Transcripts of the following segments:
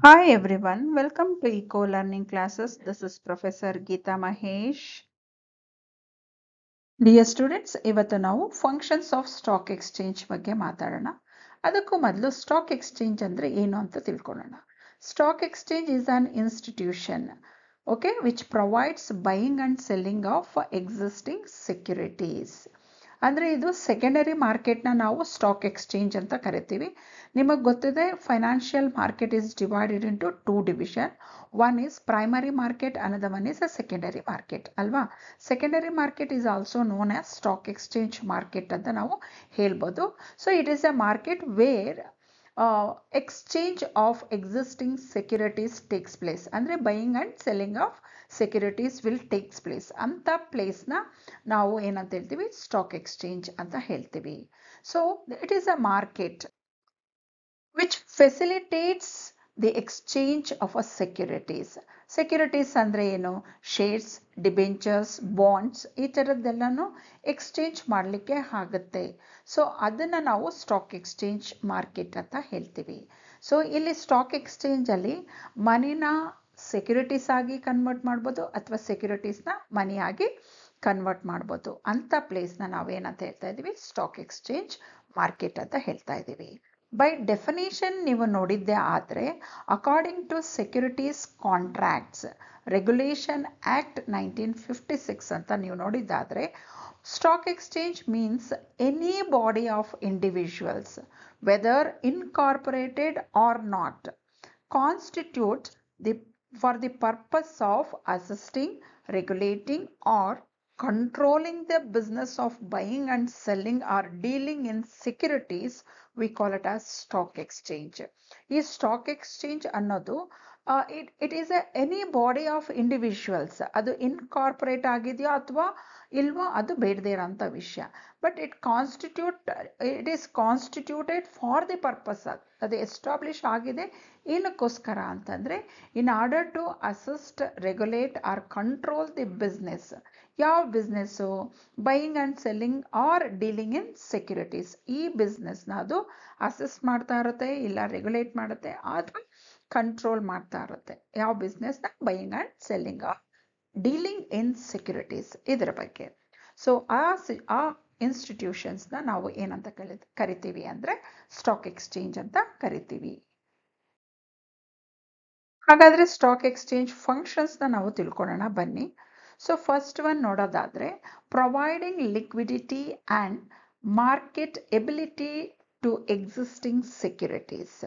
Hi everyone, welcome to Eco Learning Classes. This is Professor Geeta Mahesh. Dear students ಇವತ್ತು ನಾವು functions of stock exchange ಬಗ್ಗೆ ಮಾತಾಡೋಣ ಅದಕ್ಕೂ ಮೊದಲು ಸ್ಟಾಕ್ ಎಕ್ಸ್ಚೇಂಜ್ ಅಂದರೆ ಏನು ಅಂತ ತಿಳ್ಕೊಳ್ಳೋಣ stock exchange is an institution okay which provides buying and selling of existing securities ಅಂದರೆ ಇದು ಸೆಕೆಂಡರಿ ಮಾರ್ಕೆಟ್ನ ನಾವು ಸ್ಟಾಕ್ ಎಕ್ಸ್ಚೇಂಜ್ ಅಂತ ಕರಿತೀವಿ. ನಿಮಗೆ ಗೊತ್ತಿದೆ financial market is divided into two division one is primary market another one is a secondary market ಅಲ್ವಾ? Secondary market is also known as stock exchange market ಅಂತ ನಾವು ಹೇಳ್ಬೋದು. So it is a market where exchange of existing securities takes place ಅಂದರೆ buying and selling of securities will takes place ಅಂಥ ಪ್ಲೇಸ್ನ ನಾವು ಏನಂತ ಹೇಳ್ತೀವಿ? ಸ್ಟಾಕ್ ಎಕ್ಸ್ಚೇಂಜ್ ಅಂತ ಹೇಳ್ತೀವಿ. So it is a market which facilitates the exchange of a securities securities ಅಂದರೆ ಏನು? ಶೇರ್ಸ್ ಡಿಬೆಂಚರ್ಸ್ ಬಾಂಡ್ಸ್ ಈ ಥರದ್ದೆಲ್ಲನೂ ಎಕ್ಸ್ಚೇಂಜ್ ಮಾಡಲಿಕ್ಕೆ ಆಗುತ್ತೆ. ಸೊ ಅದನ್ನು ನಾವು ಸ್ಟಾಕ್ ಎಕ್ಸ್ಚೇಂಜ್ ಮಾರ್ಕೆಟ್ ಅಂತ ಹೇಳ್ತೀವಿ. ಸೊ ಇಲ್ಲಿ ಸ್ಟಾಕ್ ಎಕ್ಸ್ಚೇಂಜಲ್ಲಿ ಮನಿನ ಸೆಕ್ಯುರಿಟೀಸ್ ಆಗಿ ಕನ್ವರ್ಟ್ ಮಾಡ್ಬೋದು ಅಥವಾ ಸೆಕ್ಯುರಿಟೀಸ್ನ ಮನಿಯಾಗಿ ಕನ್ವರ್ಟ್ ಮಾಡ್ಬೋದು. ಅಂಥ ಪ್ಲೇಸ್ನ ನಾವೇನಂತ ಹೇಳ್ತಾ ಇದ್ದೀವಿ? ಸ್ಟಾಕ್ ಎಕ್ಸ್ಚೇಂಜ್ ಮಾರ್ಕೆಟ್ ಅಂತ ಹೇಳ್ತಾ ಇದ್ದೀವಿ. ಬೈ ಡೆಫಿನೇಷನ್ ನೀವು ನೋಡಿದ್ದೆ ಆದರೆ according to securities contracts regulation act nineteen fifty six ಅಂತ ನೀವು ನೋಡಿದ್ದಾದರೆ stock exchange means any body of individuals whether incorporated or not constitute the for the purpose of assisting, regulating, or controlling the business of buying and selling or dealing in securities, we call it as stock exchange ಈ stock exchange ಅನ್ನೋದು it it is a any body of individuals ಅದು incorporate ಆಗಿದೆಯೋ ಅಥವಾ ಇಲ್ವೋ ಅದು ಬೇಡದೇ ಇರೋಂಥ ವಿಷಯ. But it constitute it is constituted for the purpose ಅದು ಎಸ್ಟಾಬ್ಲಿಷ್ ಆಗಿದೆ ಏನಕ್ಕೋಸ್ಕರ ಅಂತಂದರೆ in order to assist regulate or control the business ಯಾವ business buying and selling or dealing in securities ಈ ಬಿಸ್ನೆಸ್ನ ಅದು ಅಸೆಸ್ ಮಾಡ್ತಾ ಇರುತ್ತೆ, ಇಲ್ಲ ರೆಗ್ಯುಲೇಟ್ ಮಾಡುತ್ತೆ ಅಥವಾ ಕಂಟ್ರೋಲ್ ಮಾಡ್ತಾ ಇರುತ್ತೆ. ಯಾವ ಬಿಸ್ನೆಸ್ನ buying and selling or dealing in securities ಇದರ ಬಗ್ಗೆ. ಸೊ ಆ ಸಿ, ಆ ಇನ್ಸ್ಟಿಟ್ಯೂಷನ್ಸ್ನ ನಾವು ಏನಂತ ಕಲಿ, ಕರಿತೀವಿ ಅಂದರೆ ಸ್ಟಾಕ್ ಎಕ್ಸ್ಚೇಂಜ್ ಅಂತ ಕರಿತೀವಿ. ಹಾಗಾದರೆ ಸ್ಟಾಕ್ ಎಕ್ಸ್ಚೇಂಜ್ ಫಂಕ್ಷನ್ಸ್ನ ನಾವು ತಿಳ್ಕೊಳ್ಳೋಣ ಬನ್ನಿ. ಸೊ ಫಸ್ಟ್ ಒನ್ ನೋಡೋದಾದರೆ providing liquidity and marketability to existing securities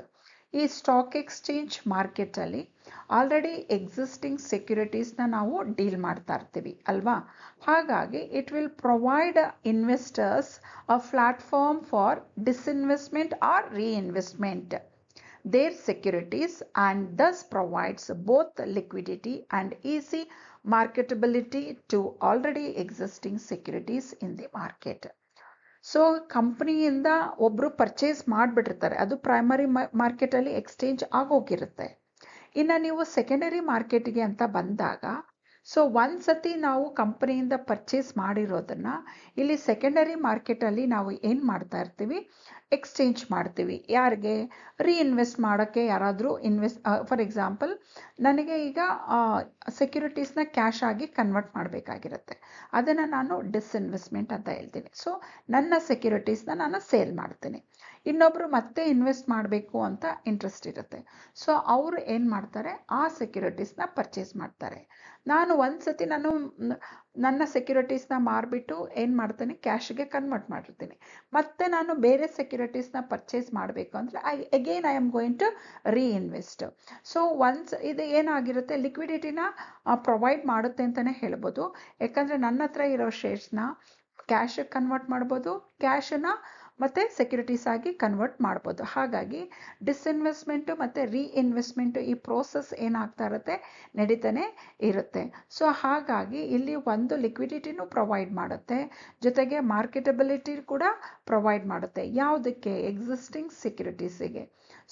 ಈ ಸ್ಟಾಕ್ ಎಕ್ಸ್ಚೇಂಜ್ ಮಾರ್ಕೆಟಲ್ಲಿ ಆಲ್ರೆಡಿ ಎಕ್ಸಿಸ್ಟಿಂಗ್ ಸೆಕ್ಯುರಿಟೀಸ್ನ ನಾವು ಡೀಲ್ ಮಾಡ್ತಾ ಇರ್ತೀವಿ, ಅಲ್ವಾ? ಹಾಗಾಗಿ it will provide investors a platform for disinvestment or reinvestment their securities and thus provides both liquidity and easy marketability to already existing securities in the market. So ಕಂಪ್ನಿಯಿಂದ ಒಬ್ಬರು purchase ಮಾಡಿಬಿಟ್ಟಿರ್ತಾರೆ ಅದು primary ಮಾರ್ಕೆಟಲ್ಲಿ exchange ಆಗೋಗಿರುತ್ತೆ ಇನ್ನು ನೀವು secondary ಮಾರ್ಕೆಟ್ಗೆ ಅಂತ ಬಂದಾಗ so ಒಂದು ಸತಿ ನಾವು ಕಂಪ್ನಿಯಿಂದ ಪರ್ಚೇಸ್ ಮಾಡಿರೋದನ್ನು, ಇಲ್ಲಿ ಸೆಕೆಂಡರಿ ಮಾರ್ಕೆಟಲ್ಲಿ ನಾವು ಏನು ಮಾಡ್ತಾ ಇರ್ತೀವಿ? ಎಕ್ಸ್ಚೇಂಜ್ ಮಾಡ್ತೀವಿ. ಯಾರಿಗೆ? ರೀಇನ್ವೆಸ್ಟ್ ಮಾಡೋಕ್ಕೆ ಯಾರಾದರೂ ಇನ್ವೆಸ್ಟ್ ಫಾರ್ ಎಕ್ಸಾಂಪಲ್ ನನಗೆ ಈಗ ಸೆಕ್ಯುರಿಟೀಸ್ನ ಕ್ಯಾಶ್ ಆಗಿ ಕನ್ವರ್ಟ್ ಮಾಡಬೇಕಾಗಿರುತ್ತೆ. ಅದನ್ನು ನಾನು ಡಿಸ್ಇನ್ವೆಸ್ಟ್ಮೆಂಟ್ ಅಂತ ಹೇಳ್ತೀನಿ. ಸೊ ನನ್ನ ಸೆಕ್ಯುರಿಟೀಸ್ನ ನಾನು ಸೇಲ್ ಮಾಡ್ತೀನಿ. ಇನ್ನೊಬ್ಬರು ಮತ್ತೆ ಇನ್ವೆಸ್ಟ್ ಮಾಡಬೇಕು ಅಂತ ಇಂಟ್ರೆಸ್ಟ್ ಇರುತ್ತೆ. ಸೊ ಅವರು ಏನು ಮಾಡ್ತಾರೆ? ಆ ಸೆಕ್ಯುರಿಟೀಸ್ನ ಪರ್ಚೇಸ್ ಮಾಡ್ತಾರೆ. ನಾನು ಒಂದು ಸತಿ ನಾನು ನನ್ನ ಸೆಕ್ಯುರಿಟೀಸ್ನ ಮಾರಿಬಿಟ್ಟು ಏನು ಮಾಡ್ತೀನಿ? ಕ್ಯಾಶ್ಗೆ ಕನ್ವರ್ಟ್ ಮಾಡಿರ್ತೀನಿ. ಮತ್ತೆ ನಾನು ಬೇರೆ ಸೆಕ್ಯುರಿಟೀಸ್ನ ಪರ್ಚೇಸ್ ಮಾಡಬೇಕು ಅಂದರೆ I again I am going to reinvest so once ಇದು ಏನಾಗಿರುತ್ತೆ? ಲಿಕ್ವಿಡಿಟಿನ ಪ್ರೊವೈಡ್ ಮಾಡುತ್ತೆ ಅಂತಲೇ ಹೇಳ್ಬೋದು. ಯಾಕಂದರೆ ನನ್ನ ಹತ್ರ ಇರೋ ಶೇರ್ಸ್ನ ಕ್ಯಾಶಿಗೆ ಕನ್ವರ್ಟ್ ಮಾಡ್ಬೋದು. ಕ್ಯಾಶನ್ನು ಮತ್ತು ಸೆಕ್ಯುರಿಟೀಸ್ ಆಗಿ ಕನ್ವರ್ಟ್ ಮಾಡ್ಬೋದು. ಹಾಗಾಗಿ ಡಿಸ್ಇನ್ವೆಸ್ಟ್ಮೆಂಟು ಮತ್ತು ರೀಇನ್ವೆಸ್ಟ್ಮೆಂಟು ಈ ಪ್ರೋಸೆಸ್ ಏನಾಗ್ತಾ ಇರುತ್ತೆ? ನಡೀತಾನೆ ಇರುತ್ತೆ. ಸೊ ಹಾಗಾಗಿ ಇಲ್ಲಿ ಒಂದು ಲಿಕ್ವಿಡಿಟಿನೂ ಪ್ರೊವೈಡ್ ಮಾಡುತ್ತೆ. ಜೊತೆಗೆ ಮಾರ್ಕೆಟಬಿಲಿಟಿ ಕೂಡ ಪ್ರೊವೈಡ್ ಮಾಡುತ್ತೆ. ಯಾವುದಕ್ಕೆ? ಎಕ್ಸಿಸ್ಟಿಂಗ್ ಸೆಕ್ಯುರಿಟೀಸಿಗೆ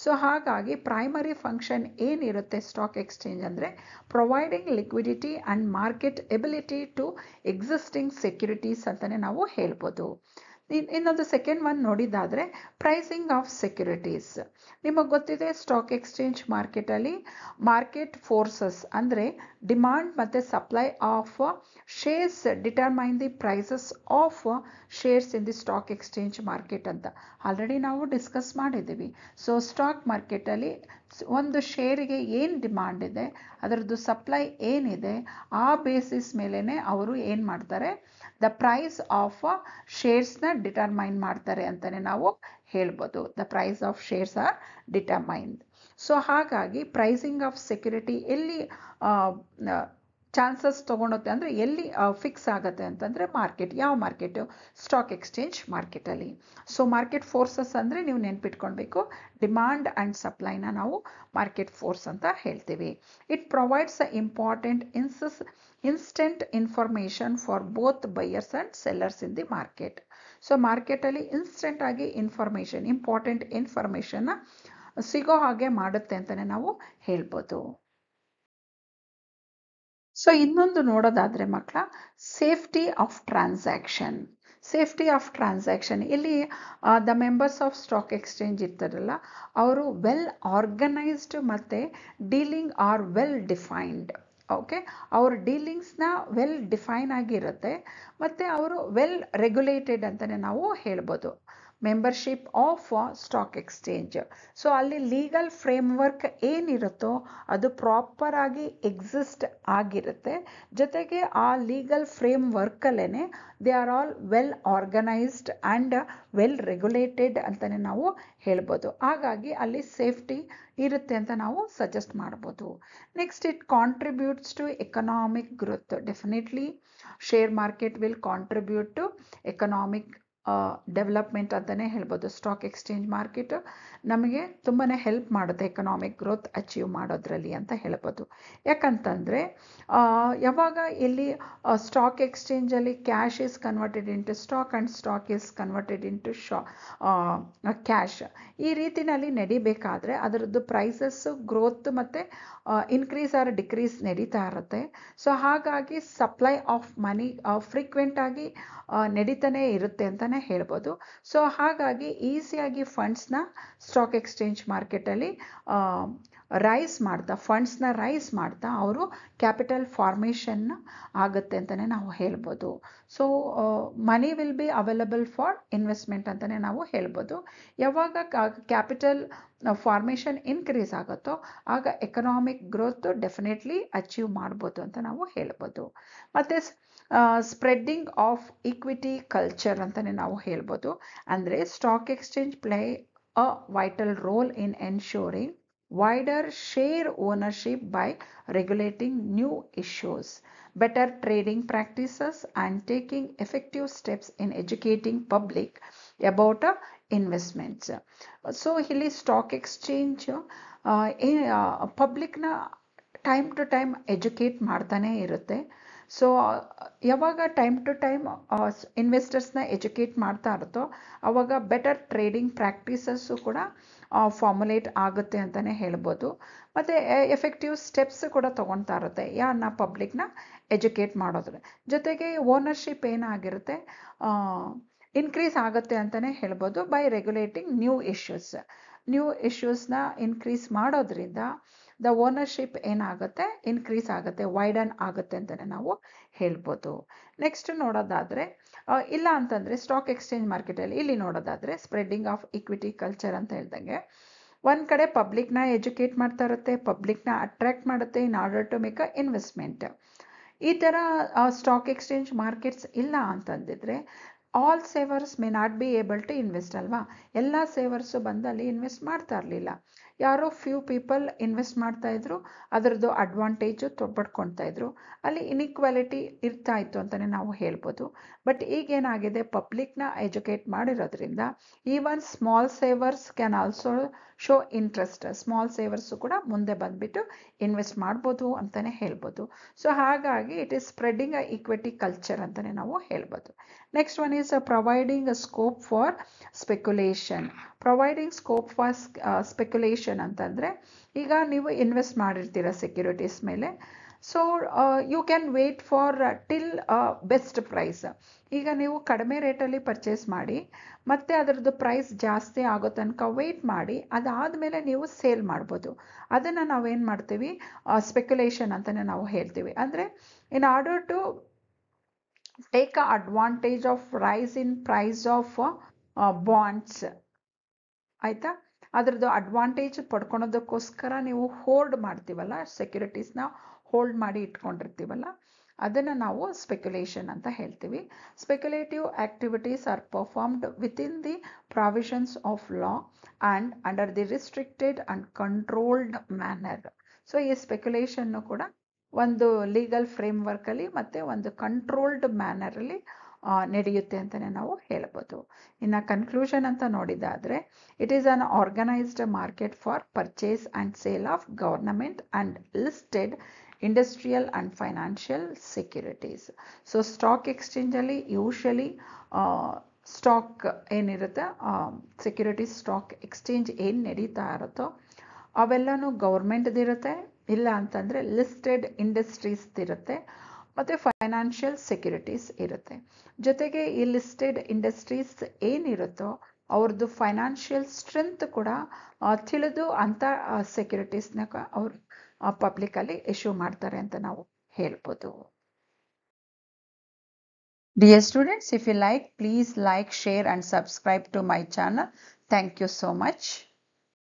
ಸೊ ಹಾಗಾಗಿ ಪ್ರೈಮರಿ ಫಂಕ್ಷನ್ ಏನಿರುತ್ತೆ ಸ್ಟಾಕ್ ಎಕ್ಸ್ಚೇಂಜ್ ಅಂದರೆ? Providing liquidity and marketability to existing securities ಅಂತಲೇ ನಾವು ಹೇಳ್ಬೋದು. ಇನ್ನೊಂದು ಸೆಕೆಂಡ್ ಒನ್ ನೋಡಿದ್ದಾದರೆ ಪ್ರೈಸಿಂಗ್ ಆಫ್ ಸೆಕ್ಯುರಿಟೀಸ್ ನಿಮಗೆ ಗೊತ್ತಿದೆ ಸ್ಟಾಕ್ ಎಕ್ಸ್ಚೇಂಜ್ ಮಾರ್ಕೆಟಲ್ಲಿ ಮಾರ್ಕೆಟ್ ಫೋರ್ಸಸ್ ಅಂದರೆ ಡಿಮಾಂಡ್ ಮತ್ತು supply of shares determine the prices of shares in the stock exchange market ಅಂತ. ಆಲ್ರೆಡಿ ನಾವು ಡಿಸ್ಕಸ್ ಮಾಡಿದ್ದೀವಿ. ಸೊ ಸ್ಟಾಕ್ ಮಾರ್ಕೆಟಲ್ಲಿ ಒಂದು ಶೇರಿಗೆ ಏನು ಡಿಮಾಂಡ್ ಇದೆ, ಅದರದ್ದು ಸಪ್ಲೈ ಏನಿದೆ, ಆ ಬೇಸಿಸ್ ಮೇಲೇ ಅವರು ಏನು ಮಾಡ್ತಾರೆ ದ ಪ್ರೈಸ್ ಆಫ್ ಶೇರ್ಸ್ನ ಡಿಟರ್ಮೈನ್ ಮಾಡ್ತಾರೆ ಅಂತಲೇ ನಾವು ಹೇಳ್ಬೋದು. The price of shares are determined so ಹಾಗಾಗಿ ಪ್ರೈಸಿಂಗ್ ಆಫ್ ಸೆಕ್ಯುರಿಟಿ ಎಲ್ಲಿ ಚಾನ್ಸಸ್ ತೊಗೊಳುತ್ತೆ ಅಂದರೆ ಎಲ್ಲಿ ಫಿಕ್ಸ್ ಆಗುತ್ತೆ ಅಂತಂದರೆ ಮಾರ್ಕೆಟ್, ಯಾವ ಮಾರ್ಕೆಟು? ಸ್ಟಾಕ್ ಎಕ್ಸ್ಚೇಂಜ್ ಮಾರ್ಕೆಟಲ್ಲಿ ಸೊ ಮಾರ್ಕೆಟ್ ಫೋರ್ಸಸ್ ಅಂದರೆ ನೀವು ನೆನ್ಪಿಟ್ಕೊಳ್ಬೇಕು. ಡಿಮಾಂಡ್ ಆ್ಯಂಡ್ ಸಪ್ಲೈನ ನಾವು ಮಾರ್ಕೆಟ್ ಫೋರ್ಸ್ ಅಂತ ಹೇಳ್ತೀವಿ. It provides a important ಇನ್ಸಸ್ instant information for both buyers and sellers in the market so ಮಾರ್ಕೆಟಲ್ಲಿ ಇನ್ಸ್ಟೆಂಟ್ ಆಗಿ ಇನ್ಫಾರ್ಮೇಷನ್ ಇಂಪಾರ್ಟೆಂಟ್ ಇನ್ಫಾರ್ಮೇಷನ್ನ ಸಿಗೋ ಹಾಗೆ ಮಾಡುತ್ತೆ ಅಂತಲೇ ನಾವು ಹೇಳ್ಬೋದು. ಸೊ ಇನ್ನೊಂದು ನೋಡೋದಾದರೆ ಮಕ್ಕಳ safety of transaction safety of transaction ಇಲ್ಲಿ the members of stock exchange ಇರ್ತಾರಲ್ಲ ಅವರು ವೆಲ್ ಆರ್ಗನೈಸ್ಡ್ ಮತ್ತು dealing are well defined okay ಅವ್ರ ಡೀಲಿಂಗ್ಸ್ನ ವೆಲ್ ಡಿಫೈನ್ ಆಗಿರುತ್ತೆ, ಮತ್ತು ಅವರು ವೆಲ್ ರೆಗ್ಯುಲೇಟೆಡ್ ಅಂತಲೇ ನಾವು ಹೇಳ್ಬೋದು. Membership of stock exchange so ಅಲ್ಲಿ ಲೀಗಲ್ ಫ್ರೇಮ್ವರ್ಕ್ ಏನಿರುತ್ತೋ ಅದು ಪ್ರಾಪರಾಗಿ ಎಕ್ಸಿಸ್ಟ್ ಆಗಿರುತ್ತೆ. ಜೊತೆಗೆ ಆ legal ಫ್ರೇಮ್ವರ್ಕಲ್ಲೇ they are all well organised and well regulated ಅಂತಲೇ ನಾವು ಹೇಳ್ಬೋದು. ಹಾಗಾಗಿ ಅಲ್ಲಿ ಸೇಫ್ಟಿ ಇರುತ್ತೆ ಅಂತ ನಾವು ಸಜೆಸ್ಟ್ ಮಾಡ್ಬೋದು. Next it contributes to economic growth definitely share market will contribute to economic development ಅಂತಲೇ ಹೇಳ್ಬೋದು. ಸ್ಟಾಕ್ ಎಕ್ಸ್ಚೇಂಜ್ ಮಾರ್ಕೆಟ್ ನಮಗೆ ತುಂಬಾ ಹೆಲ್ಪ್ ಮಾಡುತ್ತೆ ಎಕನಾಮಿಕ್ ಗ್ರೋತ್ ಅಚೀವ್ ಮಾಡೋದ್ರಲ್ಲಿ ಅಂತ ಹೇಳ್ಬೋದು. ಯಾಕಂತಂದರೆ ಯಾವಾಗ ಇಲ್ಲಿ stock ಎಕ್ಸ್ಚೇಂಜಲ್ಲಿ cash is converted into stock and stock is converted into Shah cash ಈ ರೀತಿನಲ್ಲಿ ನಡಿಬೇಕಾದ್ರೆ ಅದರದ್ದು ಪ್ರೈಸಸ್ಸು ಗ್ರೋತ್ ಮತ್ತು ಇನ್ಕ್ರೀಸ್ ಆರ್ ಡಿಕ್ರೀಸ್ ನಡೀತಾ ಇರುತ್ತೆ. ಸೊ ಹಾಗಾಗಿ ಸಪ್ಲೈ ಆಫ್ ಮನಿ ಫ್ರೀಕ್ವೆಂಟಾಗಿ ನಡೀತಾನೆ ಇರುತ್ತೆ ಅಂತಲೇ ಹೇಳ್ಬೋದು. ಸೊ ಹಾಗಾಗಿ ಈಸಿಯಾಗಿ ಫಂಡ್ಸ್ನ ಸ್ಟಾಕ್ ಎಕ್ಸ್ಚೇಂಜ್ ಮಾರ್ಕೆಟಲ್ಲಿ ರೈಸ್ ಮಾಡ್ತಾ ಫಂಡ್ಸ್ನ ರೈಸ್ ಮಾಡ್ತಾ ಅವರು ಕ್ಯಾಪಿಟಲ್ ಫಾರ್ಮೇಷನ್ ಆಗುತ್ತೆ ಅಂತಲೇ ನಾವು ಹೇಳ್ಬೋದು. So money will be available for investment ಅಂತಲೇ ನಾವು ಹೇಳ್ಬೋದು. ಯಾವಾಗ ಕ್ಯಾಪಿಟಲ್ ಫಾರ್ಮೇಷನ್ ಇನ್ಕ್ರೀಸ್ ಆಗುತ್ತೋ ಆಗ ಎಕನಾಮಿಕ್ ಗ್ರೋತ್ ಡೆಫಿನೆಟ್ಲಿ ಅಚೀವ್ ಮಾಡ್ಬೋದು ಅಂತ ನಾವು ಹೇಳ್ಬೋದು. ಮತ್ತು ಸ್ಪ್ರೆಡ್ಡಿಂಗ್ ಆಫ್ ಇಕ್ವಿಟಿ ಕಲ್ಚರ್ ಅಂತಲೇ ನಾವು ಹೇಳ್ಬೋದು. ಅಂದರೆ stock exchange play a vital role in ensuring wider share ownership by regulating new issues better trading practices and taking effective steps in educating public about a investments so ಇಲ್ಲಿ stock exchange ಪಬ್ಲಿಕ್ನ time to time educate ಮಾಡ್ತಾನೇ ಇರುತ್ತೆ. So ಯಾವಾಗ time to time ಇನ್ವೆಸ್ಟರ್ಸ್ನ educate ಮಾಡ್ತಾ ಇರುತ್ತೋ ಆವಾಗ better trading practices ಕೂಡ ಫಾರ್ಮುಲೇಟ್ ಆಗುತ್ತೆ ಅಂತಲೇ ಹೇಳ್ಬೋದು. ಮತ್ತು ಎಫೆಕ್ಟಿವ್ ಸ್ಟೆಪ್ಸ್ ಕೂಡ ತೊಗೊಳ್ತಾ ಇರುತ್ತೆ ಯಾರನ್ನ ಪಬ್ಲಿಕ್ನ ಎಜುಕೇಟ್ ಮಾಡೋದ್ರ ಜೊತೆಗೆ ಓನರ್ಶಿಪ್ ಏನಾಗಿರುತ್ತೆ ಇನ್ಕ್ರೀಸ್ ಆಗುತ್ತೆ ಅಂತಲೇ ಹೇಳ್ಬೋದು by regulating new issues new ಇಶ್ಯೂಸ್ನ increase ಮಾಡೋದ್ರಿಂದ ದ ಓನರ್ಶಿಪ್ ಏನಾಗುತ್ತೆ? ಇನ್ಕ್ರೀಸ್ ಆಗುತ್ತೆ ವೈಡನ್ ಆಗುತ್ತೆ ಅಂತಲೇ ನಾವು ಹೇಳ್ಬೋದು. ನೆಕ್ಸ್ಟ್ ನೋಡೋದಾದರೆ ಇಲ್ಲ ಅಂತಂದರೆ ಸ್ಟಾಕ್ ಎಕ್ಸ್ಚೇಂಜ್ ಮಾರ್ಕೆಟಲ್ಲಿ ಇಲ್ಲಿ ನೋಡೋದಾದರೆ ಸ್ಪ್ರೆಡ್ಡಿಂಗ್ ಆಫ್ ಇಕ್ವಿಟಿ ಕಲ್ಚರ್ ಅಂತ ಹೇಳ್ದಂಗೆ. ಒಂದು ಕಡೆ ಪಬ್ಲಿಕ್ನ ಎಜುಕೇಟ್ ಮಾಡ್ತಾ ಇರುತ್ತೆ ಪಬ್ಲಿಕ್ನ ಅಟ್ರ್ಯಾಕ್ಟ್ ಮಾಡುತ್ತೆ in order to make a investment ಈ ಥರ ಸ್ಟಾಕ್ ಎಕ್ಸ್ಚೇಂಜ್ ಮಾರ್ಕೆಟ್ಸ್ ಇಲ್ಲ ಅಂತಂದಿದ್ರೆ all savers may not be able to invest ಅಲ್ವಾ? ಎಲ್ಲ ಸೇವರ್ಸು ಬಂದು ಅಲ್ಲಿ ಇನ್ವೆಸ್ಟ್ ಮಾಡ್ತಾ ಇರಲಿಲ್ಲ. ಯಾರೋ ಫ್ಯೂ ಪೀಪಲ್ ಇನ್ವೆಸ್ಟ್ ಮಾಡ್ತಾ ಇದ್ರು, ಅದರದ್ದು ಅಡ್ವಾಂಟೇಜು ಪಡ್ಕೊಳ್ತಾ ಇದ್ರು. ಅಲ್ಲಿ ಇನ್ಇಕ್ವಾಲಿಟಿ ಇರ್ತಾ ಇತ್ತು ಅಂತಲೇ ನಾವು ಹೇಳ್ಬೋದು. ಬಟ್ ಈಗೇನಾಗಿದೆ ಪಬ್ಲಿಕ್ನ ಎಜುಕೇಟ್ ಮಾಡಿರೋದ್ರಿಂದ even small savers can also show interest small savers ಕೂಡ ಮುಂದೆ ಬಂದುಬಿಟ್ಟು ಇನ್ವೆಸ್ಟ್ ಮಾಡ್ಬೋದು ಅಂತಲೇ ಹೇಳ್ಬೋದು. ಸೊ ಹಾಗಾಗಿ it is spreading a equity culture ಅಂತಲೇ ನಾವು ಹೇಳ್ಬೋದು. Next one is providing a scope for speculation providing scope for speculation ಅಂತಂದರೆ, ಈಗ ನೀವು ಇನ್ವೆಸ್ಟ್ ಮಾಡಿರ್ತೀರ ಸೆಕ್ಯೂರಿಟೀಸ್ ಮೇಲೆ. So you can wait for till best price ಈಗ ನೀವು ಕಡಿಮೆ ರೇಟಲ್ಲಿ ಪರ್ಚೇಸ್ ಮಾಡಿ, ಮತ್ತೆ ಅದರದ್ದು ಪ್ರೈಸ್ ಜಾಸ್ತಿ ಆಗೋ ತನಕ ವೇಟ್ ಮಾಡಿ, ಅದಾದಮೇಲೆ ನೀವು ಸೇಲ್ ಮಾಡ್ಬೋದು. ಅದನ್ನು ನಾವೇನು ಮಾಡ್ತೀವಿ? ಸ್ಪೆಕ್ಯುಲೇಷನ್ ಅಂತಲೇ ನಾವು ಹೇಳ್ತೀವಿ. ಅಂದರೆ in order to take a advantage of rise in price of bonds ಆಯಿತಾ? ಅದರದ್ದು ಅಡ್ವಾಂಟೇಜ್ ಪಡ್ಕೊಳೋದಕ್ಕೋಸ್ಕರ ನೀವು ಹೋಲ್ಡ್ ಮಾಡ್ತೀವಲ್ಲ ಸೆಕ್ಯೂರಿಟೀಸ್ನ ಹೋಲ್ಡ್ ಮಾಡಿ ಇಟ್ಕೊಂಡಿರ್ತೀವಲ್ಲ, ಅದನ್ನು ನಾವು ಸ್ಪೆಕ್ಯುಲೇಷನ್ ಅಂತ ಹೇಳ್ತೀವಿ. Speculative activities are performed within the provisions of law and under the restricted and controlled manner so ಈ ಸ್ಪೆಕ್ಯುಲೇಷನ್ನು ಕೂಡ ಒಂದು ಲೀಗಲ್ ಫ್ರೇಮ್ವರ್ಕಲ್ಲಿ ಮತ್ತು ಒಂದು ಕಂಟ್ರೋಲ್ಡ್ ಮ್ಯಾನರಲ್ಲಿ ನಡೆಯುತ್ತೆ ಅಂತಲೇ ನಾವು ಹೇಳ್ಬೋದು. ಇನ್ನು ಕನ್ಕ್ಲೂಷನ್ ಅಂತ ನೋಡಿದಾದರೆ it is an organised market for purchase and sale of government and listed industrial and financial securities so stock ಎಕ್ಸ್ಚೇಂಜಲ್ಲಿ usually stock ಏನಿರುತ್ತೆ ಸೆಕ್ಯುರಿಟೀಸ್ ಸ್ಟಾಕ್ ಎಕ್ಸ್ಚೇಂಜ್ ಏನು ನಡೀತಾ ಇರುತ್ತೋ ಅವೆಲ್ಲನೂ ಗೌರ್ಮೆಂಟ್ದಿರುತ್ತೆ ಇಲ್ಲ ಅಂತಂದರೆ ಲಿಸ್ಟೆಡ್ ಇಂಡಸ್ಟ್ರೀಸ್ದಿರುತ್ತೆ ಮತ್ತು ಫೈನಾನ್ಷಿಯಲ್ ಸೆಕ್ಯೂರಿಟೀಸ್ ಇರುತ್ತೆ ಜೊತೆಗೆ ಈ ಲಿಸ್ಟೆಡ್ ಇಂಡಸ್ಟ್ರೀಸ್ ಏನಿರುತ್ತೋ ಅವ್ರದ್ದು ಫೈನಾನ್ಷಿಯಲ್ ಸ್ಟ್ರೆಂತ್ ಕೂಡ ತಿಳಿದು ಅಂಥ ಸೆಕ್ಯೂರಿಟೀಸ್ನ ಅವರು ಪಬ್ಲಿಕಲ್ಲಿ ಇಶ್ಯೂ ಮಾಡ್ತಾರೆ ಅಂತ ನಾವು ಹೇಳ್ಬೋದು Dear students if you like please like, share and subscribe to my channel. Thank you so much.